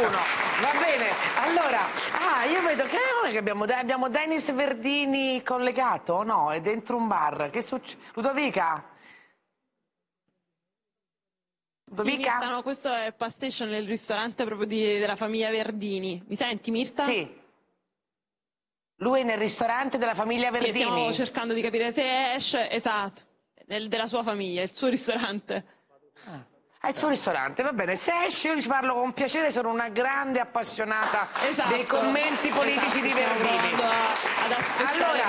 qualcuno. Va bene, allora, ah, io vedo che, che abbiamo, abbiamo Dennis Verdini collegato, no? È dentro un bar. Che succede? Ludovica? Ludovica? Sì, Mirta, no, questo è Pastation, il ristorante proprio di, della famiglia Verdini. Mi senti, Mirta? Sì. Lui è nel ristorante della famiglia Verdini? Sì, stiamo cercando di capire se esce, esatto, nel, della sua famiglia, il suo ristorante. Ah. Il suo ristorante, va bene. Se esce io ci parlo con piacere, sono una grande appassionata esatto. dei commenti politici esatto, di Verdini. Ad allora.